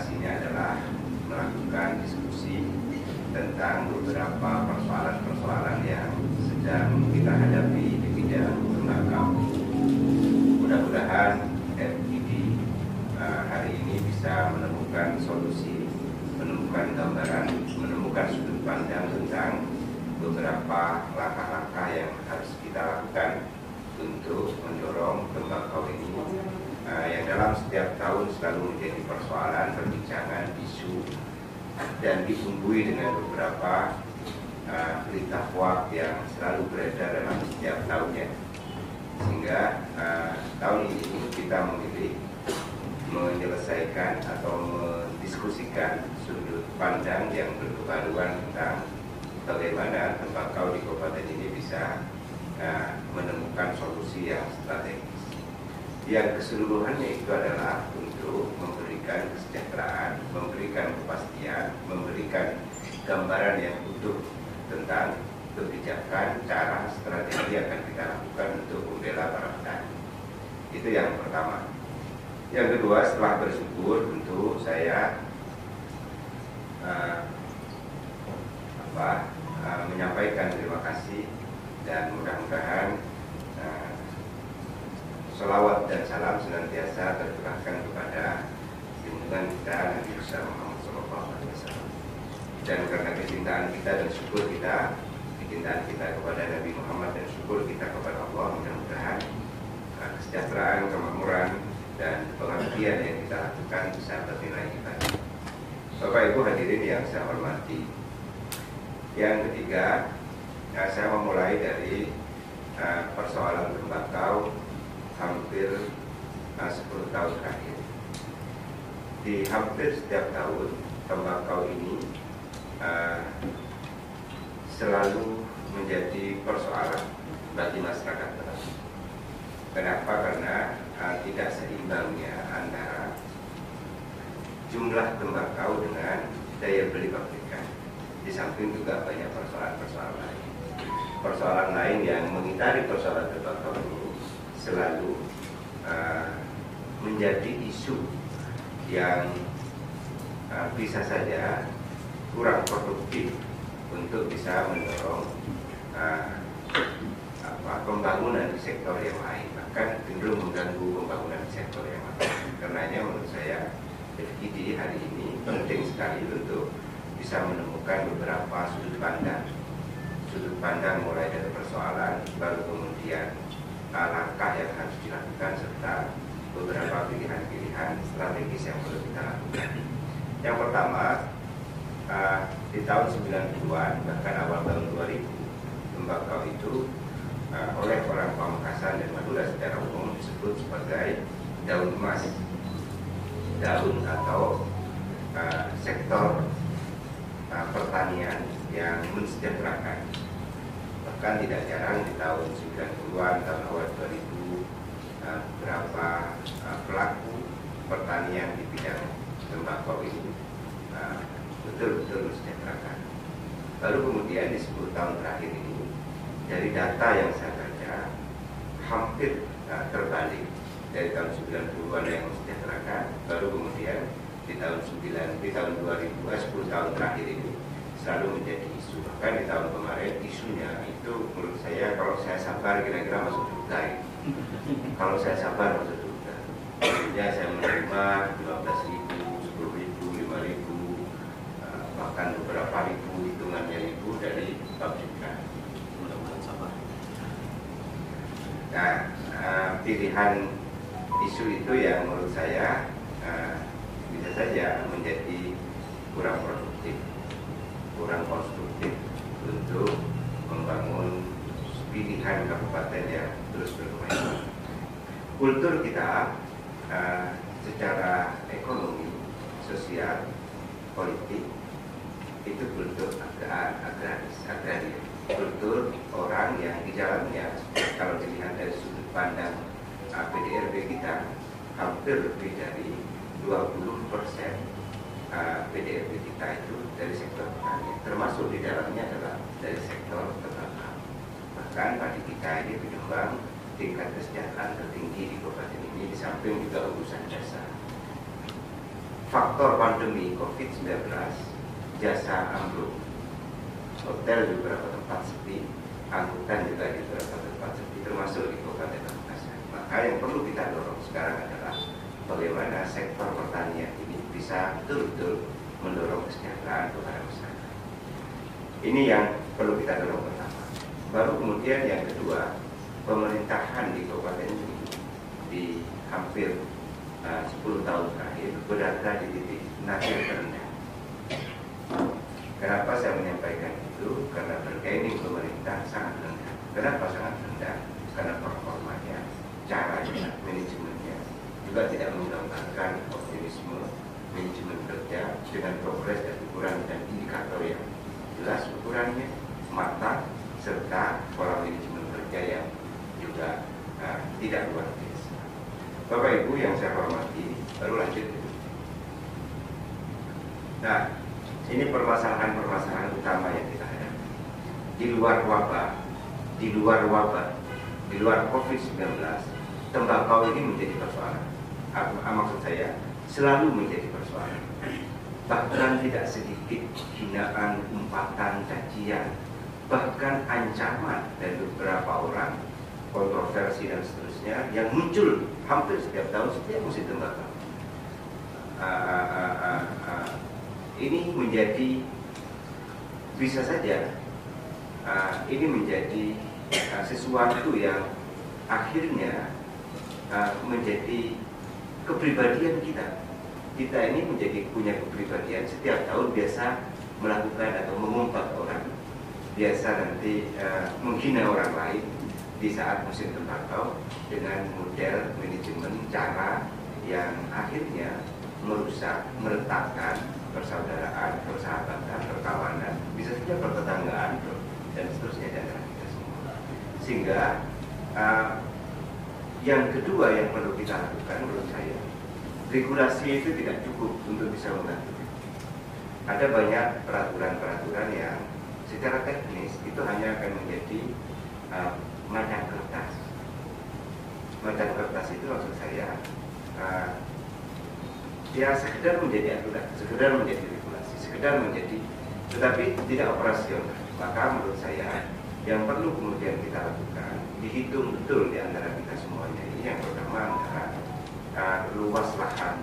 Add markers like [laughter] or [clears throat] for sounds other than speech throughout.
orientasinya adalah melakukan diskusi tentang beberapa persoalan-persoalan yang sedang kita hadapi di bidang tembakau mudah-mudahan FID uh, hari ini bisa menemukan solusi, menemukan gambaran, menemukan sudut pandang tentang beberapa langkah-langkah yang harus kita lakukan untuk mendorong tembakau ini uh, yang dalam setiap tahun selalu menjadi persoalan, perbincangan, isu dan dibumbui dengan beberapa uh, berita hoak yang selalu beredar dalam setiap tahunnya sehingga uh, tahun ini kita memilih menyelesaikan atau mendiskusikan sudut pandang yang berkebaruan tentang bagaimana tembakau di kabupaten ini bisa uh, menemukan solusi yang strategis. Yang keseluruhannya itu adalah untuk memberikan kesejahteraan, memberikan kepastian, memberikan gambaran yang utuh tentang kebijakan, cara, strategi yang akan kita lakukan untuk membela para petani. Itu yang pertama. Yang kedua, setelah bersyukur, tentu saya uh, apa, uh, menyampaikan terima kasih dan mudah-mudahan selawat dan salam senantiasa tercurahkan kepada junjungan kita Nabi besar Muhammad SAW. Dan karena kecintaan kita dan syukur kita kecintaan kita kepada Nabi Muhammad dan syukur kita kepada Allah mudah-mudahan uh, kesejahteraan, kemakmuran dan pengabdian yang kita lakukan bisa bernilai ibadah. Bapak Ibu hadirin yang saya hormati. Yang ketiga, uh, saya memulai dari uh, persoalan tembakau hampir uh, 10 tahun terakhir. Di hampir setiap tahun tembakau ini uh, selalu menjadi persoalan bagi masyarakat petani. Kenapa? Karena uh, tidak seimbangnya antara jumlah tembakau dengan daya beli pabrikan. Di samping juga banyak persoalan-persoalan lain. Persoalan lain yang mengitari persoalan tembakau ini selalu uh, menjadi isu yang uh, bisa saja kurang produktif untuk bisa mendorong uh, apa, pembangunan di sektor yang lain bahkan cenderung mengganggu pembangunan di sektor yang lain. Karenanya menurut saya FID hari ini penting sekali untuk bisa menemukan beberapa sudut pandang. Sudut pandang mulai dari persoalan baru kemudian langkah yang harus dilakukan serta beberapa pilihan-pilihan strategis yang perlu kita lakukan. Yang pertama uh, di tahun 90-an bahkan awal tahun 2000 tembakau itu uh, oleh orang Pamekasan dan Madura secara umum disebut sebagai daun emas. Daun atau uh, sektor uh, pertanian yang mensejahterakan bahkan tidak jarang di tahun 90-an tahun awal 2000 uh, berapa uh, pelaku pertanian di bidang tembakau ini uh, betul-betul mensejahterakan. Lalu kemudian di 10 tahun terakhir ini dari data yang saya baca hampir terbalik dari tahun 90-an yang mensejahterakan baru kemudian di tahun 9 di tahun 2000 10 tahun terakhir ini selalu menjadi isu bahkan di tahun kemarin isunya itu menurut saya kalau saya sabar kira-kira masuk surga ya. kalau saya sabar masuk surga ya saya menerima 15 ribu, 10 ribu, 5 ribu bahkan beberapa ribu hitungannya ribu dari pabrikan. Mudah-mudahan sabar. Nah, uh, pilihan isu itu yang menurut saya uh, bisa saja menjadi kurang produktif, kurang konstruktif untuk membangun pilihan kabupaten yang terus berkembang. Kultur kita uh, secara ekonomi, sosial, politik itu kultur agraris, agraris, kultur orang yang di dalamnya kalau dilihat dari sudut pandang PDRB kita hampir lebih dari 20 persen PDRB kita itu dari sektor petani, termasuk di dalamnya adalah dari sektor tembakau. Bahkan padi kita ini penyumbang tingkat kesejahteraan tertinggi di kabupaten ini di samping juga urusan jasa. Faktor pandemi COVID-19, jasa ambruk, hotel di beberapa tempat sepi, angkutan juga di beberapa tempat sepi, termasuk di Kabupaten Pamekasan. Maka yang perlu kita dorong sekarang adalah bagaimana sektor pertanian ini bisa betul-betul mendorong kesejahteraan kepada masyarakat. Ini yang perlu kita dorong pertama. Baru kemudian yang kedua, pemerintahan di kabupaten ini di hampir uh, 10 tahun terakhir berada di titik nadir terendah. Kenapa saya menyampaikan itu? Karena bergaining pemerintah sangat rendah. Kenapa sangat rendah? Karena performanya, caranya, manajemennya juga tidak menggambarkan optimisme manajemen kerja dengan progres dan ukuran dan indikator yang jelas ukurannya, mata serta pola manajemen kerja yang juga uh, tidak luar biasa. Bapak Ibu yang saya hormati, baru lanjut. Nah, ini permasalahan-permasalahan utama yang kita hadapi. Di luar wabah, di luar wabah, di luar COVID-19, tembakau ini menjadi persoalan. Maksud saya, selalu menjadi persoalan. Bahkan tidak sedikit hinaan, umpatan, cacian, bahkan ancaman dari beberapa orang, kontroversi dan seterusnya yang muncul hampir setiap tahun setiap musim tembakau. Uh, uh, uh, uh, ini menjadi bisa saja uh, ini menjadi uh, sesuatu yang akhirnya uh, menjadi kepribadian kita. Kita ini menjadi punya kepribadian setiap tahun biasa melakukan atau mengumpat orang, biasa nanti uh, menghina orang lain di saat musim tembakau dengan model manajemen cara yang akhirnya merusak, meretakkan persaudaraan, persahabatan, perkawanan, bisa saja pertetanggaan dan seterusnya dan kita semua. Sehingga uh, yang kedua yang perlu kita lakukan menurut saya, regulasi itu tidak cukup untuk bisa membantu. Ada banyak peraturan-peraturan yang secara teknis itu hanya akan menjadi uh, macam kertas. Macam kertas itu maksud saya uh, ya sekedar menjadi aturan, sekedar menjadi regulasi, sekedar menjadi tetapi tidak operasional. Maka menurut saya yang perlu kemudian kita lakukan dihitung betul di antara kita semuanya ini yang pertama adalah uh, luas lahan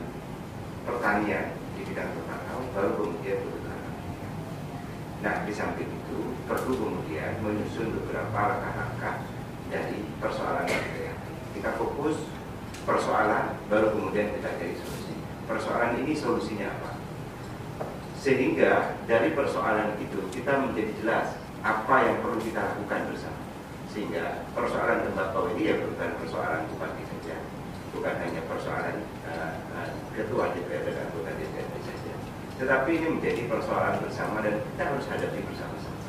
pertanian di bidang tembakau baru kemudian kebutuhan Nah di samping itu perlu kemudian menyusun beberapa langkah-langkah dari persoalan yang. Kita fokus persoalan baru kemudian kita cari solusi. Persoalan ini solusinya apa? Sehingga dari persoalan itu kita menjadi jelas apa yang perlu kita lakukan bersama. Sehingga persoalan tembakau ini ya bukan persoalan bupati saja bukan hanya persoalan uh, uh, ketua DPR dan anggota DPRD saja. Tetapi ini menjadi persoalan bersama dan kita harus hadapi bersama-sama.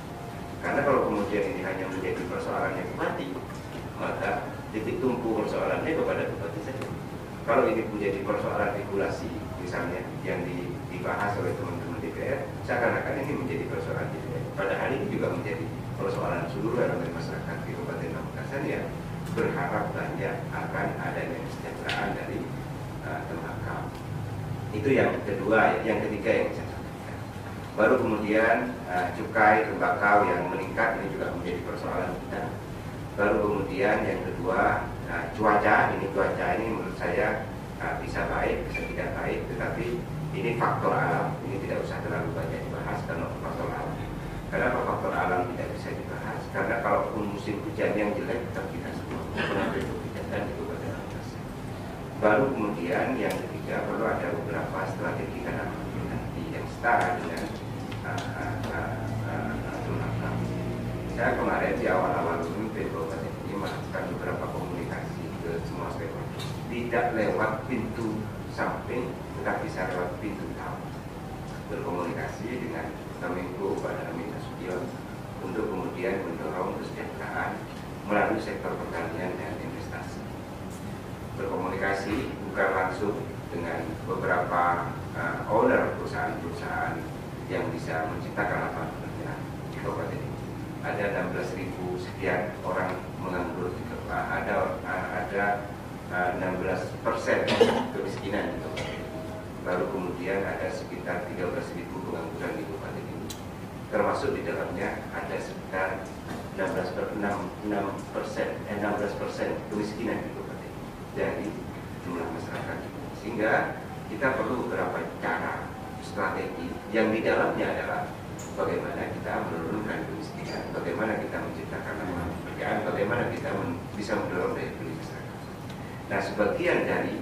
Karena kalau kemudian ini hanya menjadi persoalan yang bupati maka titik tumpu persoalannya kepada bupati saja. Kalau ini menjadi persoalan regulasi misalnya yang dibahas oleh teman-teman DPR seakan-akan ini menjadi persoalan DPR padahal ini juga menjadi persoalan seluruh elemen masyarakat di Kabupaten Pamekasan yang berharap banyak akan adanya kesejahteraan dari uh, tembakau. Itu yang kedua, yang ketiga yang saya sampaikan. Baru kemudian uh, cukai tembakau yang meningkat ini juga menjadi persoalan kita. Baru kemudian yang kedua uh, cuaca ini cuaca ini menurut saya uh, bisa baik bisa tidak baik, tetapi ini faktor alam ini tidak usah terlalu banyak dibahas karena faktor alam Kenapa faktor alam tidak bisa dibahas? Karena kalaupun musim hujan yang jelek, kita semua mengambil kebijakan itu pada atas. baru kemudian yang ketiga perlu ada beberapa strategi karena nanti yang setara dengan uh, uh, uh, saya kemarin di awal-awal memimpin kabupaten ini melakukan beberapa komunikasi ke semua stakeholder tidak lewat pintu samping tetapi saya lewat pintu tamu berkomunikasi dengan Kemenko Pak Amin Nasution untuk kemudian mendorong kesejahteraan melalui sektor pertanian dan investasi. Berkomunikasi bukan langsung dengan beberapa uh, owner perusahaan-perusahaan yang bisa menciptakan lapangan pekerjaan di kabupaten ini. Ada 16.000 sekian orang menganggur di ada ada 16 persen kemiskinan kabupaten Baru kemudian ada sekitar 13.000 pengangguran di kabupaten ini. Termasuk di dalamnya ada sekitar 16 per 6, 6 persen, eh, 16 persen kemiskinan di kabupaten dari jumlah masyarakat. Sehingga kita perlu beberapa cara strategi yang di dalamnya adalah bagaimana kita menurunkan kemiskinan, bagaimana kita menciptakan lapangan pekerjaan, bagaimana kita men bisa mendorong daya beli. Nah, sebagian dari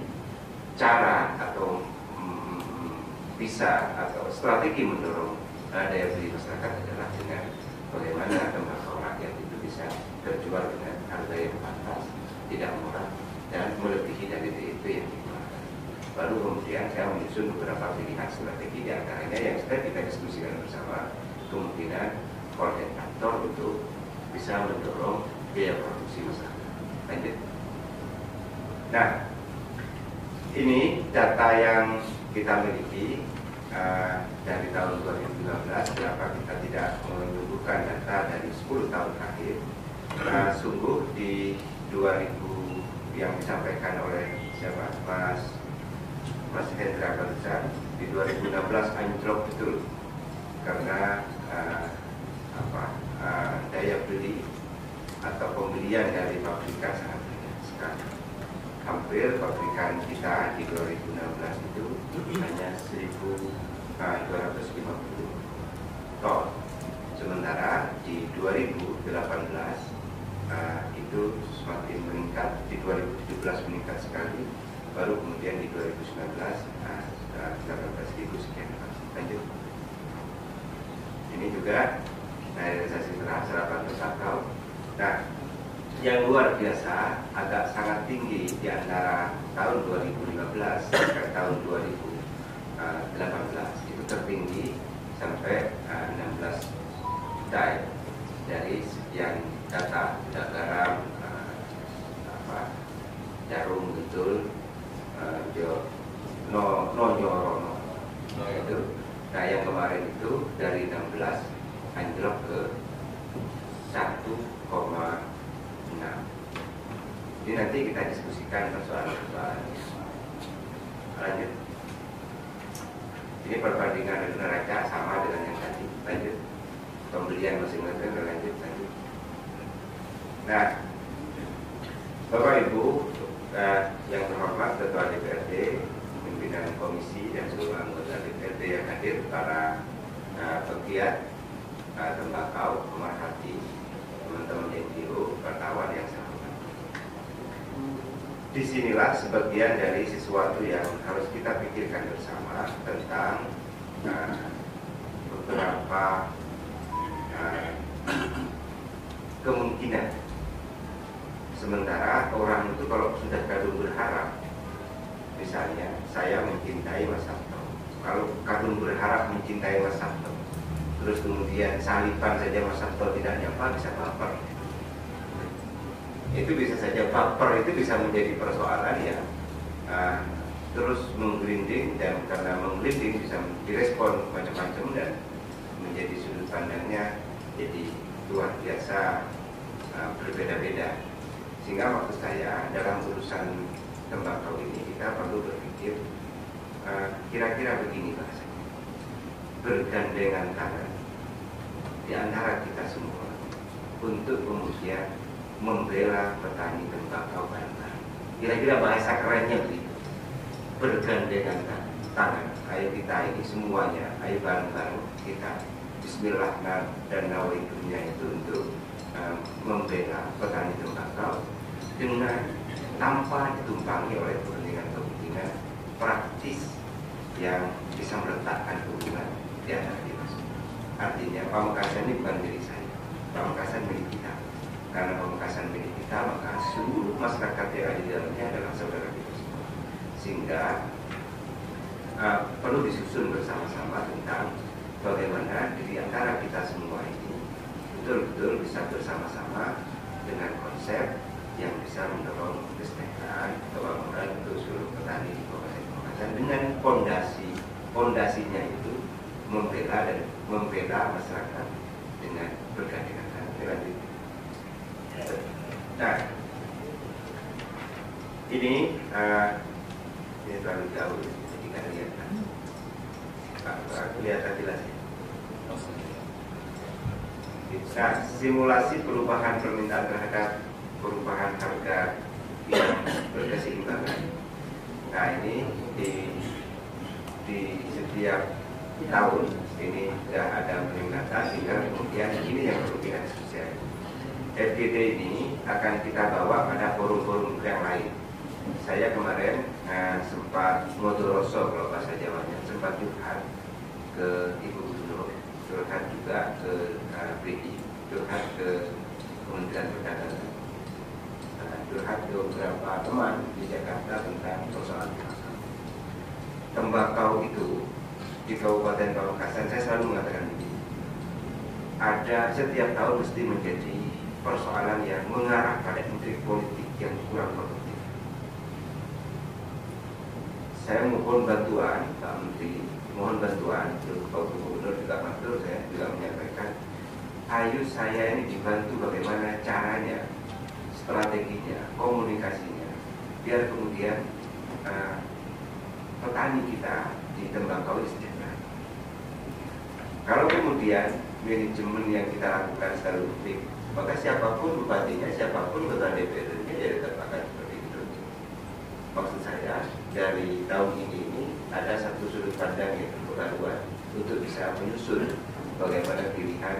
cara atau mm, bisa atau strategi mendorong uh, daya beli masyarakat adalah dengan bagaimana tembakau rakyat itu bisa terjual dengan harga yang pantas, tidak murah, dan melebihi dari DIP yang dikeluarkan. Baru kemudian saya menyusun beberapa pilihan strategi di antaranya yang sudah kita diskusikan bersama kemungkinan koordinator untuk bisa mendorong biaya produksi masyarakat. Lanjut. Nah, ini data yang kita miliki uh, dari tahun 2015 kenapa kita tidak menunjukkan data dari 10 tahun terakhir? Nah, sungguh di 2000 yang disampaikan oleh siapa? Mas Mas Hendra barusan di 2016 anjlok betul. Karena uh, apa uh, daya beli atau pembelian dari pabrikan sangat banyak sekali hampir pabrikan kita di 2016 itu hanya 1.250 ton. Sementara di 2018 uh, itu semakin meningkat, di 2017 meningkat sekali, baru kemudian di 2019 uh, 18.000 sekian. Lanjut. Ini juga realisasi serapan tersangkau. Nah, yang luar biasa agak sangat tinggi di antara tahun 2015 sampai tahun 2018 itu tertinggi sampai 16 dai dari sekian data sudah garam apa jarum betul jo no no nyorono itu nah yang kemarin itu dari 16 anjlok ke 1, Nah, ini nanti kita diskusikan persoalan-persoalan lanjut. Ini perbandingan neraca sama dengan yang tadi. Lanjut. Pembelian masing-masing lanjut lanjut. Nah, Bapak Ibu eh, yang terhormat Ketua DPRD, pimpinan komisi dan seluruh anggota DPRD yang hadir, para eh, pegiat eh, tembakau, pemerhati, teman-teman NGO, wartawan yang sama. Di sinilah sebagian dari sesuatu yang harus kita pikirkan bersama tentang uh, beberapa [clears throat] kemungkinan. Sementara orang itu kalau sudah kadung berharap, misalnya saya mencintai Mas Sabto, kalau kadung berharap mencintai Mas Sabto, terus kemudian salipan saja Mas Sabto tidak nyapa bisa baper. Itu bisa saja baper itu bisa menjadi persoalan ya. Uh, terus menggelinding dan karena menggelinding bisa direspon macam-macam dan menjadi sudut pandangnya jadi luar biasa uh, berbeda-beda sehingga waktu saya dalam urusan tembakau ini kita perlu berpikir kira-kira uh, begini bahasanya bergandengan tangan di antara kita semua untuk kemudian membela petani tembakau bareng-bareng. Kira-kira bahasa kerennya begitu. Bergandengan tangan. Ayo kita ini semuanya, ayo bareng-bareng kita Bismillah dan nawaitunya itu untuk um, membela petani tembakau dengan tanpa ditumpangi oleh kepentingan praktis yang bisa meletakkan hubungan di antara kita Artinya pamekasan ini bukan milik saya, pamekasan milik kita. Karena pamekasan milik kita, maka seluruh masyarakat yang ada di dalamnya adalah saudara kita semua. Sehingga uh, perlu disusun bersama-sama tentang bagaimana di antara kita semua ini betul-betul bisa bersama-sama dengan konsep yang bisa mendorong kesejahteraan kebangunan untuk seluruh petani di Kabupaten Pamekasan dengan fondasi fondasinya itu membela dan membela masyarakat dengan bergandengan tangan. Nah, ini uh, ini terlalu jauh, jadi nggak kelihatan. Nah, kelihatan jelas ya. Nah, simulasi perubahan permintaan terhadap perubahan harga yang berkeseimbangan. Nah, ini di di setiap tahun ini sudah ada peningkatan sehingga kemudian ini yang perlu kita diskusikan. FGD ini akan kita bawa pada forum-forum yang lain. Saya kemarin eh, sempat modoroso kalau bahasa Jawanya sempat curhat ke Ibu Gubernur, juga ke eh, curhat ke Kementerian Perdagangan, uh, curhat ke beberapa teman di Jakarta tentang persoalan tembakau itu di Kabupaten Pamekasan saya selalu mengatakan ini ada setiap tahun mesti menjadi persoalan yang mengarah pada intrik politik yang kurang produktif. Saya mohon bantuan Pak Menteri, mohon bantuan Pak Gubernur juga Matur saya juga menyampaikan, ayo saya ini dibantu bagaimana caranya, strateginya, komunikasinya, biar kemudian uh, petani kita di tembakau ini kalau kemudian manajemen yang kita lakukan secara rutin, maka siapa pun bupatinya, siapa pun ketua DPR-nya ya tetap akan seperti itu. Maksud saya dari tahun ini ini ada satu sudut pandang yang terbaruan untuk bisa menyusun bagaimana pilihan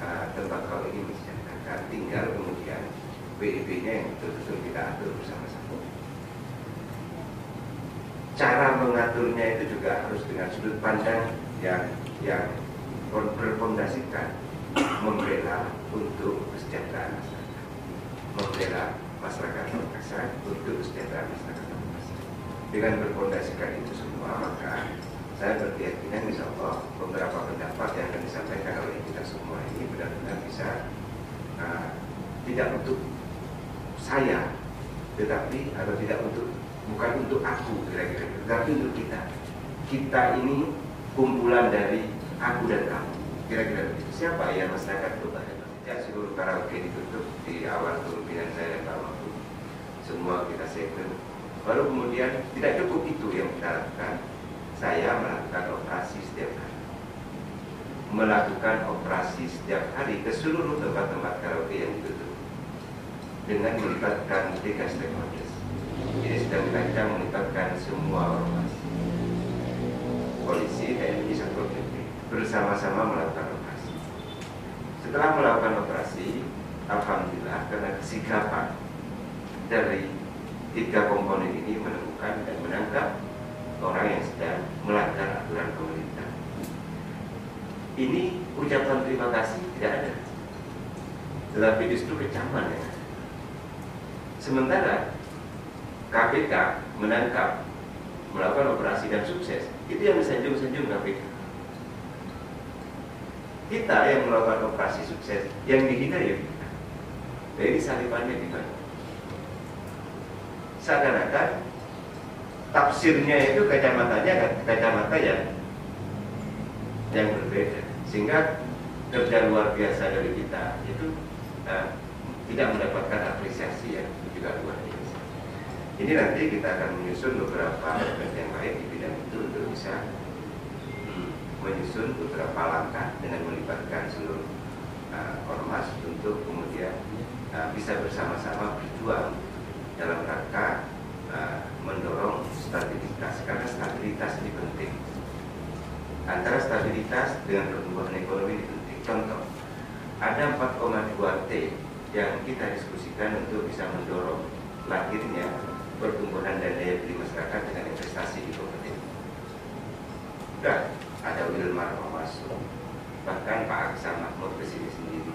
uh, tembakau ini mensejahterakan. Tinggal kemudian PIB-nya yang betul-betul kita atur bersama-sama. Cara mengaturnya itu juga harus dengan sudut pandang yang yang berfondasikan membela untuk kesejahteraan masyarakat, membela masyarakat Makassar untuk kesejahteraan masyarakat Makassar. Dengan berfondasikan itu semua, maka saya berkeyakinan insya Allah beberapa pendapat yang akan disampaikan oleh kita semua ini benar-benar bisa uh, tidak untuk saya, tetapi atau tidak untuk bukan untuk aku kira-kira, tetapi untuk kita. Kita ini kumpulan dari aku dan kamu kira-kira siapa ya masyarakat bertanya ya seluruh karaoke ditutup di awal kepemimpinan saya dan Pak semua kita segmen baru kemudian tidak cukup itu yang kita lakukan saya melakukan operasi setiap hari melakukan operasi setiap hari ke seluruh tempat-tempat karaoke yang ditutup dengan melibatkan tiga stakeholders ini sedang kita melibatkan semua ormas polisi, TNI, Satpol PP bersama-sama melakukan operasi. Setelah melakukan operasi, Alhamdulillah karena kesikapan dari tiga komponen ini menemukan dan menangkap orang yang sedang melanggar aturan pemerintah. Ini ucapan terima kasih tidak ada, tetapi justru kecaman ya. Sementara KPK menangkap melakukan operasi dan sukses, itu yang disanjung-sanjung KPK kita yang melakukan operasi sukses yang dihina ya kita jadi salipannya di mana seakan-akan tafsirnya itu kacamatanya kacamata yang yang berbeda. Sehingga kerja luar biasa dari kita itu uh, tidak mendapatkan apresiasi yang juga luar biasa. Ini nanti kita akan menyusun beberapa yang lain di bidang itu untuk bisa menyusun beberapa langkah dengan melibatkan seluruh uh, ormas untuk kemudian uh, bisa bersama-sama berjuang dalam rangka mendorong stabilitas karena stabilitas ini penting antara stabilitas dengan pertumbuhan ekonomi ini penting contoh ada 4,2 T yang kita diskusikan untuk bisa mendorong lahirnya pertumbuhan dan daya beli masyarakat dengan investasi di properti. Dan ada Wilmar masuk, bahkan Pak Aksan Mahmud ke sini sendiri.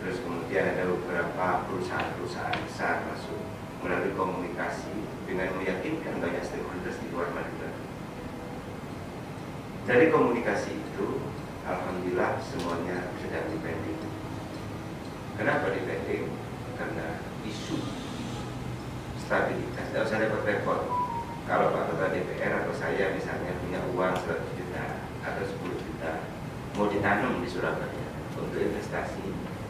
Terus kemudian ada beberapa perusahaan-perusahaan besar masuk melalui komunikasi dengan meyakinkan banyak stakeholders di luar Madura. Dari komunikasi itu, Alhamdulillah semuanya sedang dipending. Kenapa dipending? Karena isu stabilitas. Tidak usah repot-repot. Kalau Pak Ketua DPR atau saya misalnya punya uang 100 juta atau 10 juta, mau ditanam di Surabaya untuk investasi,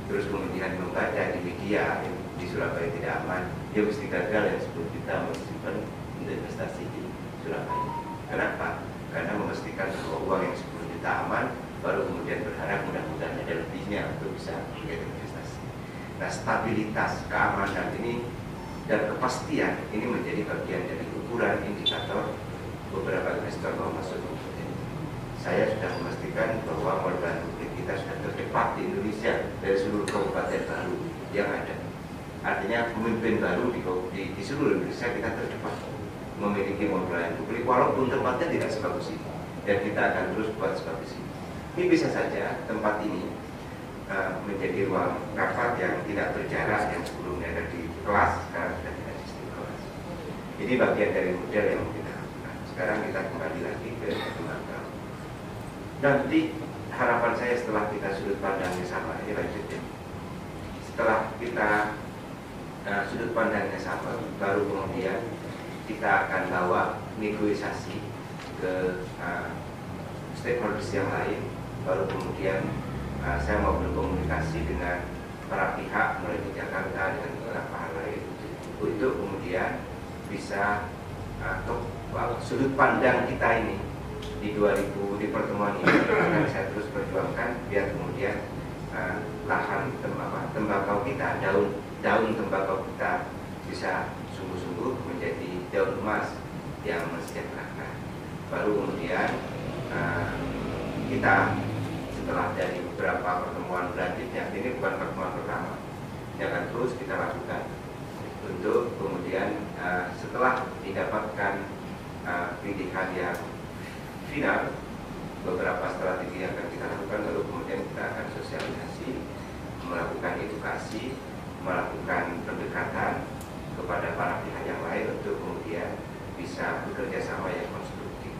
terus kemudian membaca di media di Surabaya tidak aman, dia mesti gagal 10 juta mau disimpan untuk investasi di Surabaya. Kenapa? Karena memastikan bahwa uang yang 10 juta aman, baru kemudian berharap mudah-mudahan ada lebihnya untuk bisa menjadi investasi. Nah, stabilitas, keamanan ini dan kepastian ini menjadi bagian dari ukuran indikator beberapa investor mau masuk ke Saya sudah memastikan bahwa modal publik kita sudah tercepat di Indonesia dari seluruh kabupaten baru yang ada. Artinya pemimpin baru di, di, di seluruh Indonesia kita tercepat memiliki modal publik walaupun tempatnya tidak sebagus ini. Dan kita akan terus buat sebagus ini. Ini bisa saja tempat ini uh, menjadi ruang rapat yang tidak berjarak yang sebelumnya ada di kelas sekarang sudah tidak sistem kelas. Ini bagian dari model yang kita lakukan sekarang kita kembali lagi ke tembakau nanti harapan saya setelah kita sudut pandangnya sama ini lanjutnya setelah kita uh, sudut pandangnya sama. Baru kemudian kita akan bawa negosiasi ke uh, stakeholders yang lain. Baru kemudian uh, saya mau berkomunikasi dengan para pihak mulai di Jakarta dengan beberapa hal lain untuk kemudian bisa atau uh, sudut pandang kita ini di 2000 di pertemuan ini. Akan saya terus perjuangkan biar kemudian uh, lahan tembakau, tembakau kita daun daun tembakau kita bisa sungguh-sungguh menjadi daun emas yang mensejahterakan. Baru kemudian uh, kita setelah dari beberapa pertemuan selanjutnya ini bukan pertemuan pertama ini akan terus kita lakukan untuk kemudian uh, setelah didapatkan uh, pilihan yang final beberapa strategi yang akan kita lakukan lalu kemudian kita akan sosialisasi melakukan edukasi melakukan pendekatan kepada para pihak yang lain untuk kemudian bisa bekerja sama yang konstruktif.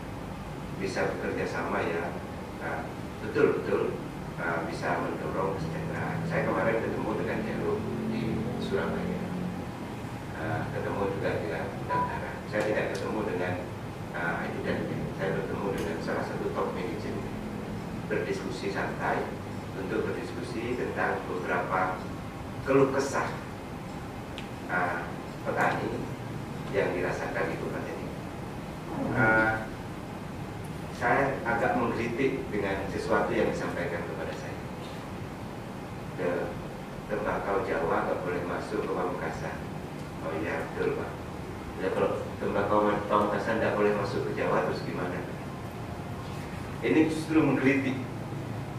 Bisa bekerja sama yang uh, betul-betul uh, bisa mendorong kesejahteraan. Saya kemarin ketemu dengan Jarum di Surabaya, uh, ketemu juga dengan Dantara. Saya tidak ketemu dengan uh, dan saya bertemu dengan salah satu top manager berdiskusi santai. Untuk berdiskusi tentang beberapa keluh kesah uh, petani yang dirasakan di kabupaten ini. Uh, saya agak mengkritik dengan sesuatu yang disampaikan kepada saya. The tembakau Jawa nggak boleh masuk ke Pamekasan. Oh iya betul pak. Ya kalau tembakau Pamekasan nggak boleh masuk ke Jawa terus gimana? Ini justru mengkritik.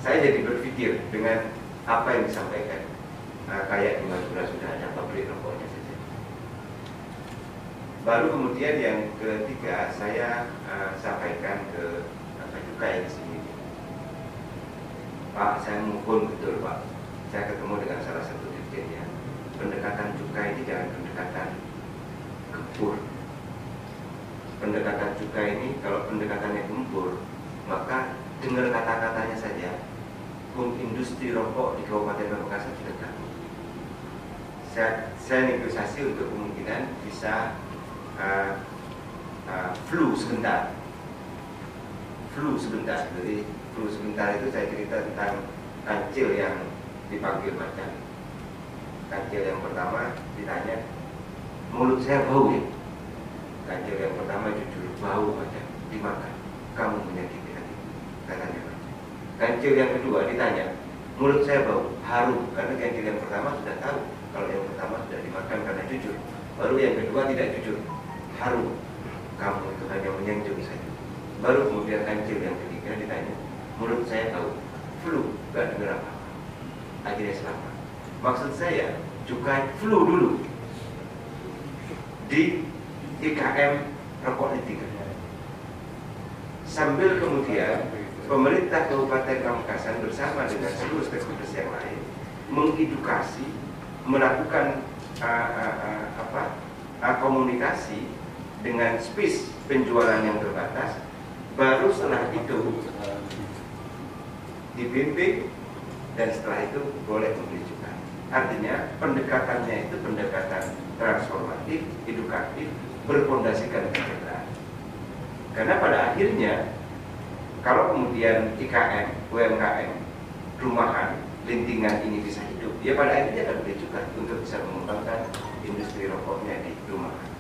Saya jadi berpikir dengan apa yang disampaikan. Nah, kayak di Madura sudah ada pabrik rokoknya saja. Baru kemudian yang ketiga saya uh, sampaikan ke apa cukai di sini. Pak, saya mohon betul Pak. Saya ketemu dengan salah satu dirjennya. Pendekatan cukai ini jangan pendekatan gempur. Pendekatan cukai ini kalau pendekatannya gempur, maka dengar kata-katanya saja. Pun industri rokok di Kabupaten Pamekasan sudah takut. Saya, saya negosiasi untuk kemungkinan bisa uh, uh, flu sebentar flu sebentar jadi flu sebentar itu saya cerita tentang kancil yang dipanggil macan kancil yang pertama ditanya mulut saya bau ya? Kancil yang pertama jujur bau macan dimakan. Kamu menyakiti hati. Katanya kancil yang kedua ditanya mulut saya bau harum. Karena kancil yang pertama sudah tahu kalau yang pertama sudah dimakan karena jujur. Baru yang kedua tidak jujur harum. Kamu itu hanya menyanjung saja. Baru kemudian kancil yang ketiga ditanya menurut saya tahu flu gak dengar apa akhirnya selamat maksud saya cukai flu dulu di IKM rokok lintingan. Sambil kemudian pemerintah Kabupaten Pamekasan bersama dengan seluruh stakeholders yang lain mengedukasi, melakukan uh, uh, uh, apa uh, komunikasi dengan space penjualan yang terbatas. Baru setelah itu dibimbing dan setelah itu boleh juga. Artinya pendekatannya itu pendekatan transformatif, edukatif, berpondasikan kesejahteraan. Karena pada akhirnya kalau kemudian IKM, UMKM, rumahan, lintingan ini bisa hidup, ya pada akhirnya akan juga untuk bisa mengembangkan industri rokoknya di rumahan.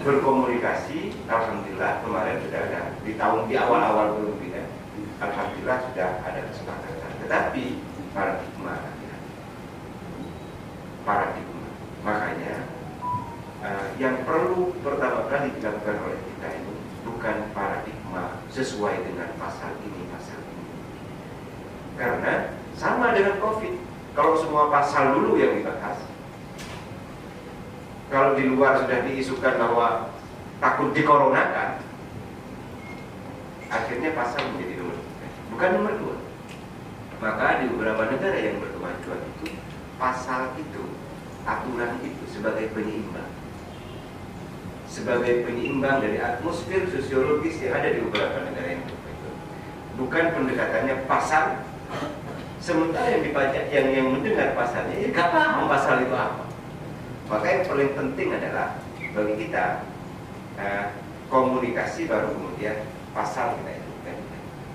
Berkomunikasi, alhamdulillah kemarin sudah ada di tahun di awal-awal belum pindah, alhamdulillah sudah ada kesepakatan. Tetapi paradigma paradigma. Makanya uh, yang perlu pertama kali dilakukan oleh kita ini bukan paradigma sesuai dengan pasal ini, pasal ini. Karena sama dengan COVID, kalau semua pasal dulu yang dibahas, kalau di luar sudah diisukan bahwa takut dikoronakan, akhirnya pasal menjadi nomor bukan nomor dua. Maka di beberapa negara yang berkemajuan itu pasal itu, aturan itu sebagai penyeimbang sebagai penyeimbang dari atmosfer sosiologis yang ada di beberapa negara yang berbeda. Bukan pendekatannya pasal, sementara yang dibaca yang yang mendengar pasalnya, ya gak paham pasal itu apa. Maka yang paling penting adalah bagi kita uh, komunikasi baru kemudian pasal kita ikutkan.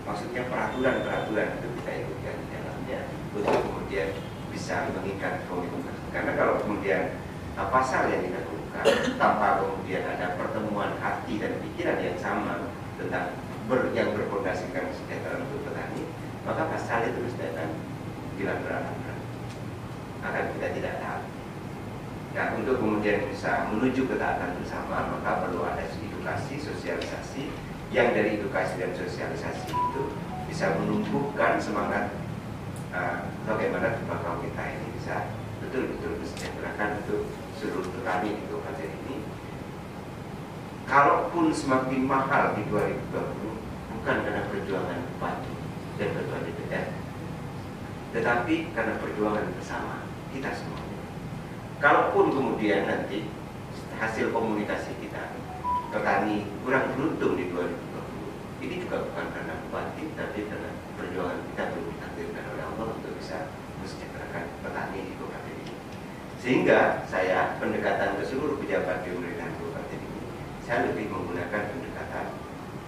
Maksudnya peraturan-peraturan itu kita ikutkan di dalamnya untuk kemudian bisa mengikat komitmen. Karena kalau kemudian uh, pasal yang kita tanpa kemudian ada pertemuan hati dan pikiran yang sama tentang ber, yang berfondasikan kesejahteraan untuk petani, maka pasal itu pasti akan dilabrak akan kita tidak tahu. Nah, untuk kemudian bisa menuju ketaatan bersama, maka perlu ada edukasi, sosialisasi, yang dari edukasi dan sosialisasi itu bisa menumbuhkan semangat uh, bagaimana tembakau kita ini bisa betul-betul disejahterakan untuk seluruh petani di kabupaten ini? Kalaupun semakin mahal di 2020 bukan karena perjuangan bupati dan ketua DPR tetapi karena perjuangan bersama kita semua. Kalaupun kemudian nanti hasil komunikasi kita petani kurang beruntung di 2020 ini juga bukan karena bupati tapi karena perjuangan kita belum ditakdirkan oleh Allah untuk bisa mensejahterakan petani di kabupaten sehingga saya pendekatan ke seluruh pejabat di pemerintahan kabupaten ini, saya lebih menggunakan pendekatan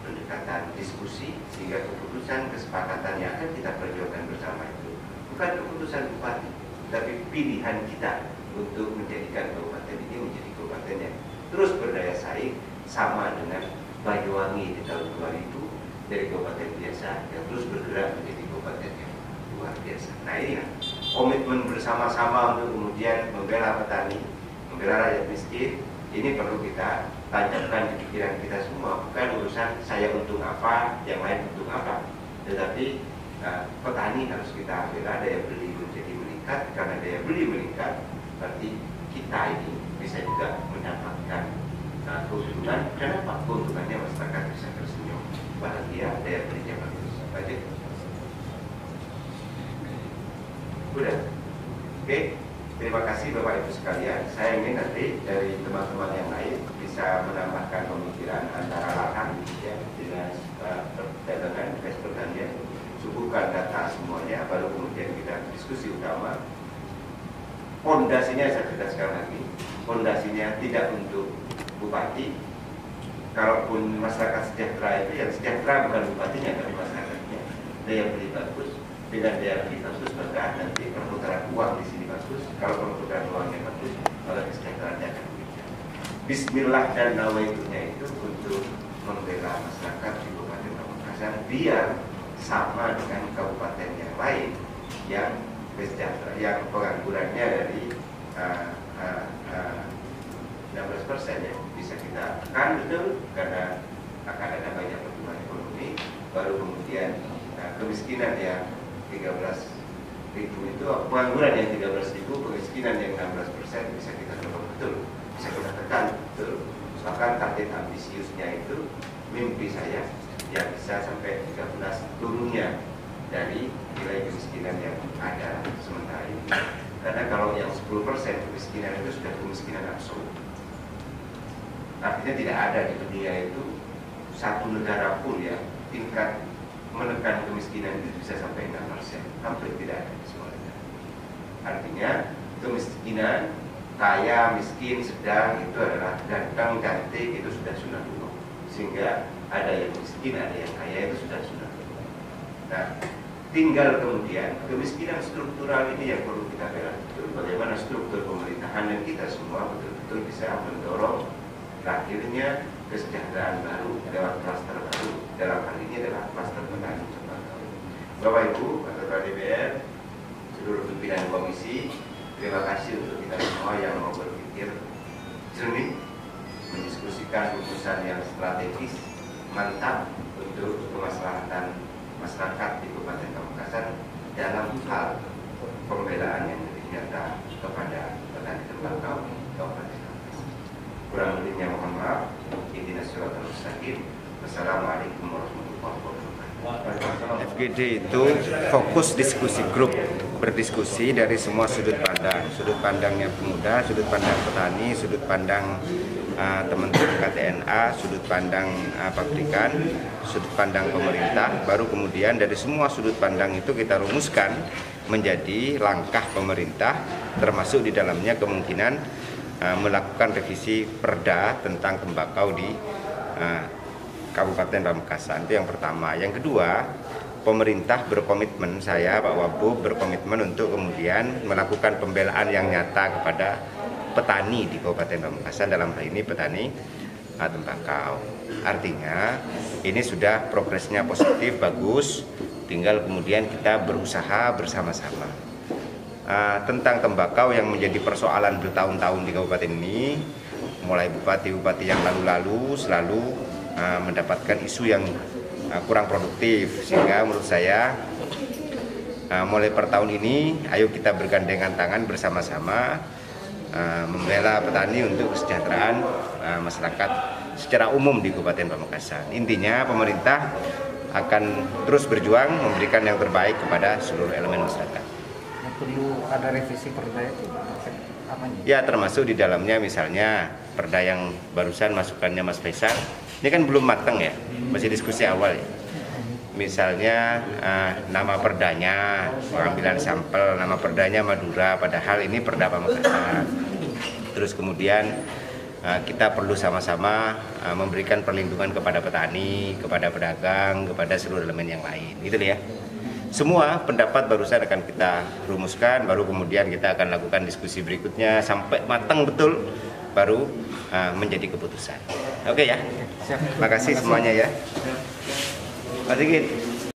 pendekatan diskusi sehingga keputusan kesepakatan yang akan kita perjuangkan bersama itu bukan keputusan bupati, tapi pilihan kita untuk menjadikan kabupaten ini menjadi kabupaten yang terus berdaya saing sama dengan Banyuwangi di tahun 2000 dari kabupaten biasa yang terus bergerak menjadi kabupaten yang luar biasa. Nah ini ya komitmen bersama-sama untuk kemudian membela petani, membela rakyat miskin, ini perlu kita tanyakan di pikiran kita semua. Bukan urusan saya untung apa, yang lain untung apa. Tetapi uh, petani harus kita bela, daya beli menjadi meningkat. Karena daya beli meningkat, berarti kita ini bisa juga mendapatkan uh, keuntungan. Kenapa? Keuntungannya masyarakat bisa tersenyum, bahagia, daya belinya bagus. Baik. Udah. Oke. Terima kasih Bapak Ibu sekalian. Saya ingin nanti dari teman-teman yang lain bisa menambahkan pemikiran antara lahan ya, dengan uh, perdagangan, pertanian, subuhkan data semuanya, baru kemudian kita diskusi utama. Pondasinya saya tegaskan lagi, pondasinya tidak untuk bupati. Kalaupun masyarakat sejahtera itu yang sejahtera bukan bupatinya, tapi masyarakatnya. Daya beli bagus, dengan daya beli bagus maka nanti perputaran uang di sini bagus kalau perputaran uangnya bagus maka kesejahteraannya akan meningkat Bismillah dan nawaitunya itu untuk membela masyarakat di Kabupaten Pamekasan biar sama dengan kabupaten yang lain yang kesejahtera yang penganggurannya dari uh, uh, uh, 16 persen ya bisa kita tekan betul? Karena akan ada banyak pertumbuhan ekonomi baru kemudian uh, kemiskinan yang 13 ribu itu pengangguran yang 13 ribu kemiskinan yang 16 persen bisa kita dorong betul. Bisa kita tekan betul. Bahkan target ambisiusnya itu mimpi saya yang bisa sampai 13 turunnya dari nilai kemiskinan yang ada sementara ini. Karena kalau yang 10% kemiskinan itu sudah kemiskinan absolut. Artinya tidak ada di dunia itu satu negara pun ya tingkat menekan kemiskinan itu bisa sampai 6 persen. Hampir tidak ada di semua negara artinya kemiskinan kaya, miskin, sedang itu adalah ganteng, cantik itu sudah sunnah dulu. Sehingga ada yang miskin, ada yang kaya itu sudah sunnah dulu. Nah tinggal kemudian kemiskinan struktural ini yang perlu kita bela betul. Bagaimana struktur pemerintahan dan kita semua betul-betul bisa mendorong lahirnya kesejahteraan baru lewat klaster baru dalam hal ini adalah klaster petani Bapak Ibu, Ketua DPR, seluruh pimpinan komisi, terima kasih untuk kita semua yang mau berpikir jernih, mendiskusikan putusan yang strategis, mantap untuk kemaslahatan masyarakat di Kabupaten Pamekasan dalam hal pembelaan yang lebih nyata kepada petani tembakau Kabupaten Pamekasan. Kurang lebihnya mohon maaf. Intinya surat al-mustaqim. Wassalamualaikum warahmatullahi wabarakatuh. FGD itu fokus diskusi grup berdiskusi dari semua sudut pandang sudut pandangnya pemuda, sudut pandang petani, sudut pandang uh, teman-teman KTNA, sudut pandang uh, pabrikan, sudut pandang pemerintah baru kemudian dari semua sudut pandang itu kita rumuskan menjadi langkah pemerintah termasuk di dalamnya kemungkinan uh, melakukan revisi perda tentang tembakau di uh, Kabupaten Pamekasan itu yang pertama. Yang kedua, pemerintah berkomitmen saya Pak Wabu berkomitmen untuk kemudian melakukan pembelaan yang nyata kepada petani di Kabupaten Pamekasan dalam hal ini petani tembakau. Artinya ini sudah progresnya positif bagus, tinggal kemudian kita berusaha bersama-sama. Uh, tentang tembakau yang menjadi persoalan bertahun-tahun di kabupaten ini, mulai bupati-bupati yang lalu-lalu selalu uh, mendapatkan isu yang uh, kurang produktif sehingga menurut saya uh, mulai per tahun ini ayo kita bergandengan tangan bersama-sama uh, membela petani untuk kesejahteraan uh, masyarakat secara umum di Kabupaten Pamekasan. Intinya pemerintah akan terus berjuang memberikan yang terbaik kepada seluruh elemen masyarakat. Yang perlu ada revisi perda itu apanya? Ya termasuk di dalamnya misalnya perda yang barusan masukannya Mas Faisal ini kan belum matang ya, masih diskusi awal ya. Misalnya uh, nama perdanya, pengambilan sampel, nama perdanya Madura, padahal ini perda. Terus kemudian uh, kita perlu sama-sama uh, memberikan perlindungan kepada petani, kepada pedagang, kepada seluruh elemen yang lain. Gitu ya. Semua pendapat barusan akan kita rumuskan, baru kemudian kita akan lakukan diskusi berikutnya sampai matang betul baru uh, menjadi keputusan. Oke okay, ya. Terima kasih semuanya ya. Mas Sigit.